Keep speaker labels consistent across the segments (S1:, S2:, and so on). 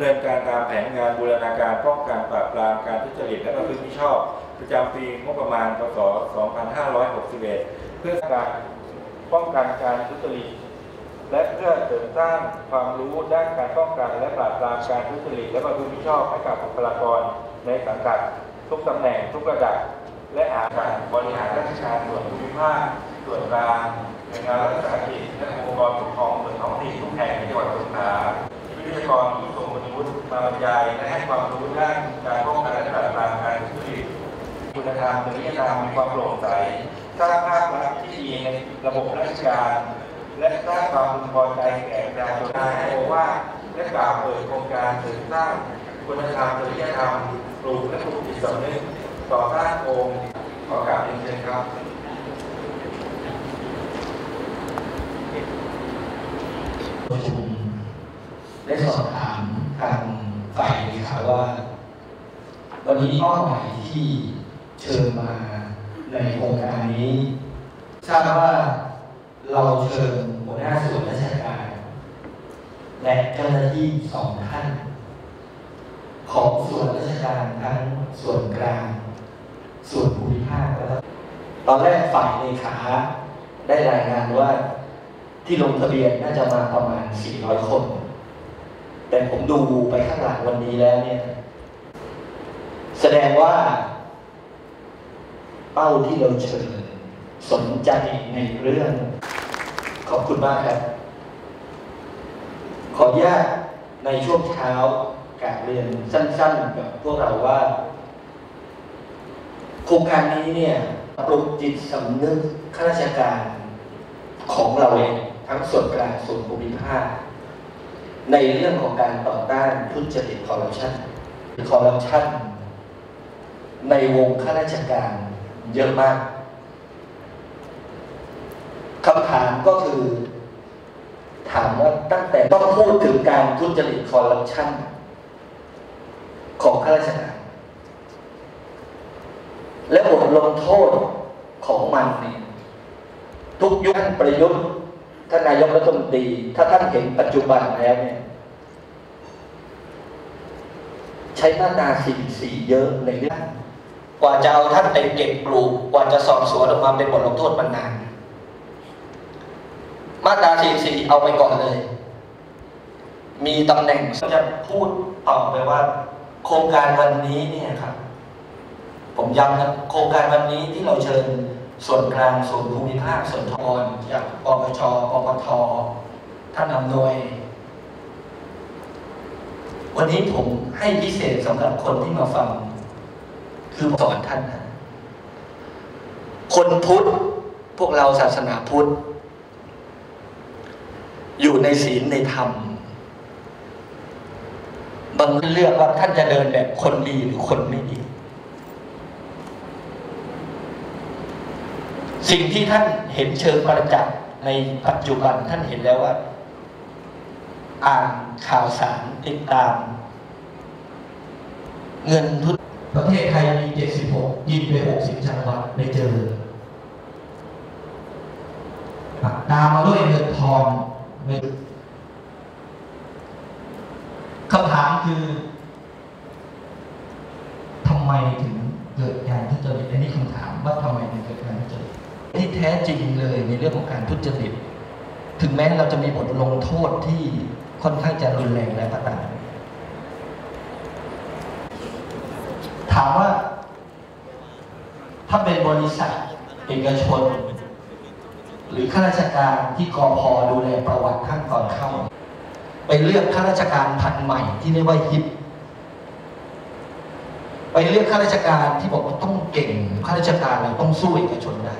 S1: เนินการตามแผนงานบูรณาการป้องกันปราบปรามการทุจริตและประพฤติมิชอบ ประจำปีงบประมาณพศ 2561 เพื่อการป้องกันการทุจริตและเพื่อเสริมสร้างความรู้ด้านการป้องกัน และปราบปรามการทุจริตและประพฤติมิชอบให้กับบุคลากรในสังกัด ทุกตำแหน่งทุกระดับ และอาการบริหารราชการส่วนภูมิภาคส่วนกลางหน่วยงานรัฐวิสาหกิจและองค์กรปกครองส่วนท้องถิ่นทุกแห่งในจังหวัดสงขลาวิทยากรผู้ทรงคุณ วุฒิมาบรรยายและให้ความรู้ด้านการป้องกันและปราบปรามการทุจริตคุณธรรมจริยธรรมมีความโปร่งใสสร้างภาพลักษณ์ที่ดีในระบบราชการ และสร้างความพึงพอใจแก่ประชาชนได้โอว่าและกล่าวเปิดโครงการเสริมสร้างคุณธรรมจริยธรรมปลูกและปลูกจิตสำนึกต่อสร้างองค์ขอกราบเรียนเชิญครับ
S2: ประชุมได้สอบถามทางฝ่ายเลขาว่า วันนี้เป้าหมายที่เชิญมาในโครงการนี้ทราบว่าเราเชิญหัวหน้าส่วนราชการ และเจ้าหน้าที่สองท่าน ของส่วนราชการทั้งส่วนกลาง ส่วนภูมิภาคแล้วก็ตอนแรกฝ่ายเลขาได้รายงานว่าที่ลงทะเบียนน่าจะมาประมาณ 400 คน แต่ผมดูไปข้างหลังวันนี้แล้วเนี่ย แสดงว่า เป้าที่เราเชิญสนใจในเรื่อง ขอบคุณมากครับ ขออนุญาตในช่วงเช้ากาเรียนสั้น ๆ กับพวกเราว่า โครงการนี้เนี่ยปลุกจิตสำนึกข้าราชการของเราเองทั้งส่วนกลางส่วนภูมิภาคในเรื่องของการต่อต้านทุจริตคอร์รัปชันคอร์รัปชัน ในวงข้าราชการเยอะมากคำถามก็คือ ถามว่าตั้งแต่ต้องพูดถึงการทุจริตคอร์รัปชันของข้าราชการและบทลงโทษของมันเนี่ยทุกยุคประยุทธ์ท่านนายกรัฐมนตรีถ้าท่านเห็นปัจจุบันแล้วเนี่ยใช้มาตรา44 เยอะในเรื่อง กว่าจะเอาท่านไปเก็บปลูก กว่าจะสอบสวนออกมาเป็นบทลงโทษมันนาน มาตรา44เอาไปก่อนเลย มีตำแหน่งจะพูดต่อไปว่า โครงการวันนี้เนี่ยครับ ผมย้ำนะโครงการวันนี้ที่เราเชิญส่วนกลางส่วนภูมิภาคส่วนทอนอย่างปปชปปทท่านอำนวย วันนี้ผมให้พิเศษสำหรับคนที่มาฟัง คือสอนท่านนะคนพุทธพวกเราศาสนาพุทธ อยู่ในศีลในธรรม บางเลือกว่าท่านจะเดินแบบคนดีหรือคนไม่ดี สิ่งที่ท่านเห็นเชิงประจักษ์ในปัจจุบันท่านเห็นแล้วว่า อ่านข่าวสารติดตาม เงินทุน ประเทศไทยมี 76ยิงไป 60 จังหวัดไม่เจอ ตามมาด้วยเงินทองไม่คำถามคือทำไมถึงเกิดการทุจริตอันนี้คำถามว่าทำไมถึงเกิดการทุจริตที่แท้จริงเลยในเรื่องของการทุจริต ถึงแม้เราจะมีบทลงโทษที่ค่อนข้างจะรุนแรงและก็ตามถามว่า ถ้าเป็นบริษัทเอกชน หรือข้าราชการที่กอพอดูแลประวัติท่านก่อนเข้า ไปเลือกข้าราชการพันใหม่ที่เรียกว่าฮิปไปเลือกข้าราชการที่บอกว่าต้องเก่งข้าราชการเราต้องสู้เอกชนได้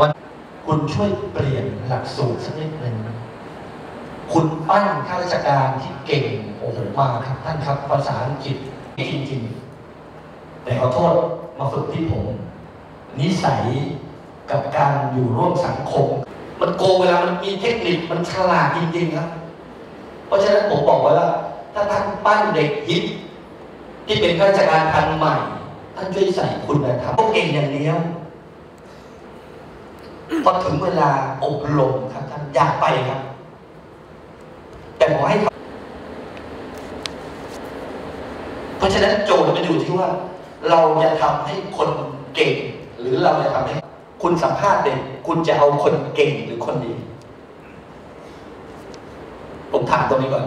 S2: วันคุณช่วยเปลี่ยนหลักสูตรสักนิดหนึ่งคุณปั้นข้าราชการที่เก่งโอ้โหมาครับท่านครับภาษาอังกฤษจริงๆ แต่ขอโทษมาฝึกที่ผม นิสัยกับการอยู่ร่วมสังคม มันโกเวลามันมีเทคนิคมันฉลาดจริงๆครับ เพราะฉะนั้นผมบอกไว้ว่า ถ้าท่านปั้นเด็กฮิตที่เป็นข้าราชการพันใหม่ ท่านช่วยใส่คุณธรรมพวกเก่งอย่างเดียว
S3: พอถึงเวลาอบรมครับท่านอยากไปครับ แต่ขอให้ เพราะฉะนั้นโจทย์มันอยู่ที่ว่า เราจะทำให้คนเก่ง หรือเราจะทำให้ คุณสัมภาษณ์เด็กคุณจะเอาคนเก่งหรือคนดี ผมถามตรงนี้ก่อน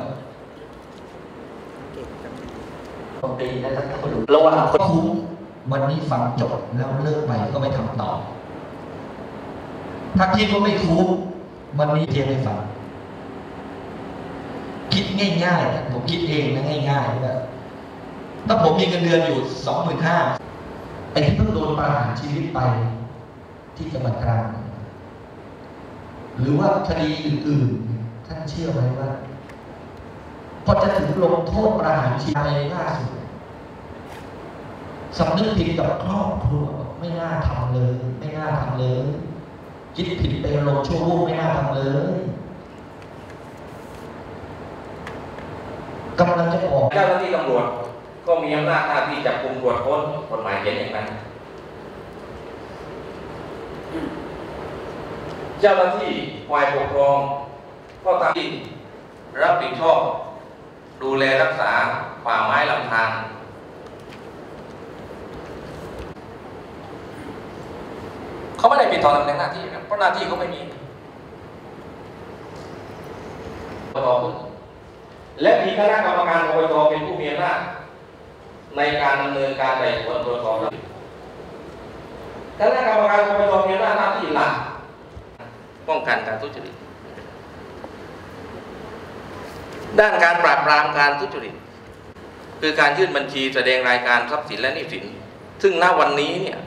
S3: ตรงนี้นะท่านผู้ชมระหว่างคนคุ้มวันนี้ฟังจบแล้วเลิกไปก็ไม่ทำต่อ ถ้าคิดว่าไม่คุ้มวันนี้เทียนให้ฟัง คิดง่ายๆผมคิดเองนะง่ายๆว่า ถ้าผมมีเงินเดือนอยู่สองหมื่นห้าไอ้ที่เพิ่งโดนประหารชีวิตไปที่จังหวัดตรังหรือว่าคดีอื่นๆ ท่านเชื่อไหมว่าพอจะถึงลงโทษประหารชีวิตในล่าสุดสำนึกผิดกับครอบครัวไม่น่าทำเลย ไม่น่าทำเลยคิดผิดไปลงชั่ววูบไม่น่าทำเลยกำลังจะบอก
S4: เจ้าหน้าที่ตำรวจ ก็มีอำนาจหน้าที่จับกลุ่มตรวจค้นกฎหมายเขียนอย่างนั้นเจ้าหน้าที่ฝ่ายปกครอง ก็ตามที่รับผิดชอบดูแลรักษาป่าไม้ลำธารเขาไม่ได้ปิดทอนตำแหน่งหน้าที่นะเพราะหน้าที่เขาไม่มีและมีคณะกรรมการปปชเป็นผู้มีอำนาจ ในการดำเนินการไต่สวนตรวจสอบคณะกรรมการปปชมีอำนาหน้าที่หลักป้องกันการทุจริต ด้านการปราบปรามการทุจริต คือการยื่นบัญชีแสดงรายการทรัพย์สินและหนี้สิน ซึ่งณวันนี้เนี่ย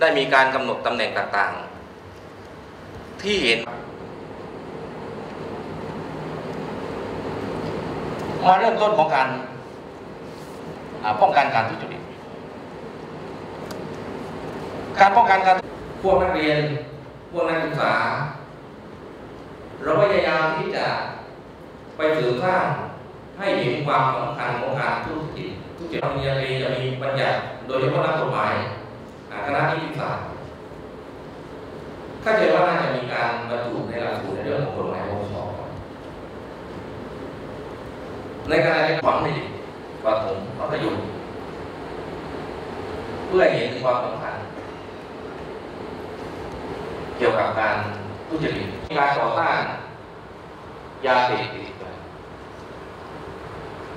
S4: ได้มีการกำหนดตำแหน่งต่างๆ ที่เห็น มาเริ่มต้นของการ ป้องกันการทุจริต การป้องกันการพวกนักเรียน พวกนักศึกษา เราพยายามที่จะไปสริมสร้างให้เห็นความสำคัญของการทุจริตทุจริตปริญญาตรีจะมีบัญญัติโดยเฉพาะนักกฎหมายอ่าคณะนิติศาสตร์เข้าใจว่าน่าจะมีการบรรจุในหลักสูตรในเรื่องของกฎหมายปปชในการเรียน หวังในประถมมัธยมเพื่อเห็นถึงความสำคัญเกี่ยวกับการทุจริตการต่อต้านยาเสพติด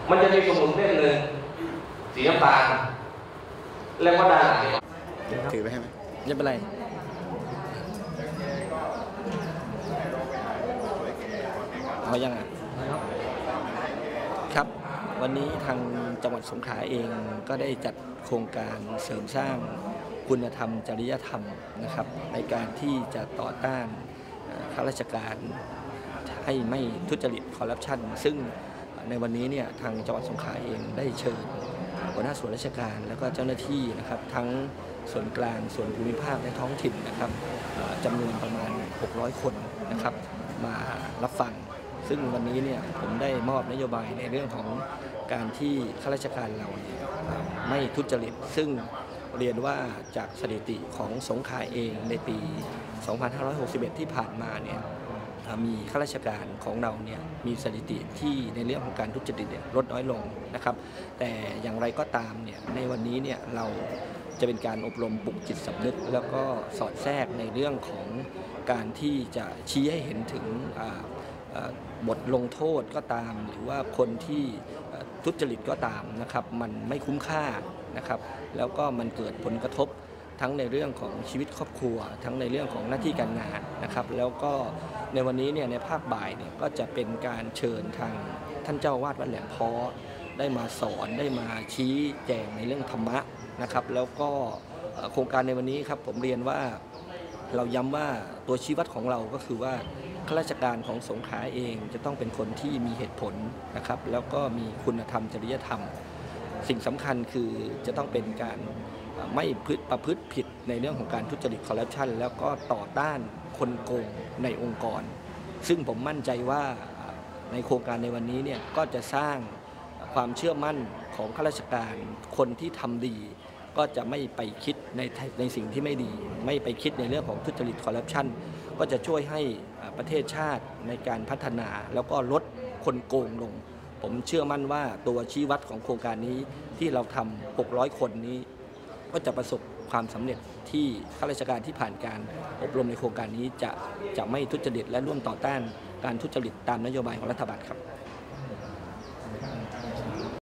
S4: มันจะมีสมุนเล่มหนึ่งสีน้ำตาลแล้วก็ด้าน
S2: ถือไปให้ไหมไม่เป็นไรเอายังอะครับ วันนี้ทางจังหวัดสงขลาเองก็ได้จัดโครงการเสริมสร้างคุณธรรม จริยธรรมนะครับ ในการที่จะต่อต้านข้าราชการให้ไม่ทุจริตคอร์รัปชันซึ่งในวันนี้เนี่ยทางจังหวัดสงขลาเองได้เชิญหัวหน้าส่วนราชการแล้วก็เจ้าหน้าที่นะครับทั้งส่วนกลางส่วนภูมิภาคและท้องถิ่นนะครับจำนวนประมาณ 600 คนนะครับ มารับฟัง ซึ่งวันนี้เนี่ยผมได้มอบนโยบายในเรื่องของการที่ข้าราชการเราเนี่ยไม่ทุจริต ซึ่งเรียนว่าจากสถิติของสงขลาเองในปี 2561 ที่ผ่านมาเนี่ยมีข้าราชการของเราเนี่ยมีสถิติที่ในเรื่องของการทุจริตเนี่ยลดน้อยลงนะครับ แต่อย่างไรก็ตามเนี่ยในวันนี้เนี่ยเราจะเป็นการอบรมปลุกจิตสำนึก แล้วก็สอดแทรกในเรื่องของการที่จะชี้ให้เห็นถึง บทลงโทษก็ตาม หรือว่าคนที่ทุจริตก็ตามนะครับ มันไม่คุ้มค่านะครับ แล้วก็มันเกิดผลกระทบทั้งในเรื่องของชีวิตครอบครัว ทั้งในเรื่องของหน้าที่การงานนะครับ แล้วก็ในวันนี้เนี่ยในภาคบ่ายเนี่ยก็จะเป็นการเชิญทางท่านเจ้าวาดวัดแหลมพอได้มาสอนได้มาชี้แจงในเรื่องธรรมะนะครับ แล้วก็โครงการในวันนี้ครับผมเรียนว่าเราย้ำว่าตัวชี้วัดของเราก็คือว่า ข้าราชการของสงขลาเองจะต้องเป็นคนที่มีเหตุผลนะครับ แล้วก็มีคุณธรรมจริยธรรม สิ่งสำคัญคือจะต้องเป็นการไม่พฤติประพฤติผิดในเรื่องของการทุจริตคอร์รัปชันแล้วก็ต่อต้านคนโกงในองค์กร ซึ่งผมมั่นใจว่าในโครงการในวันนี้เนี่ยก็จะสร้างความเชื่อมั่นของข้าราชการคนที่ทำดี ก็จะไม่ไปคิดในในสิ่งที่ไม่ดี ไม่ไปคิดในเรื่องของทุจริตคอร์รัปชัน ก็จะช่วยให้ประเทศชาติในการพัฒนา แล้วก็ลดคนโกงลง ผมเชื่อมั่นว่าตัวชี้วัดของโครงการนี้ที่เราทำ 600 คนนี้ ก็จะประสบความสำเร็จที่ข้าราชการที่ผ่านการอบรมในโครงการนี้จะจะไม่ทุจริตและร่วมต่อต้านการทุจริตตามนโยบายของรัฐบาลครับ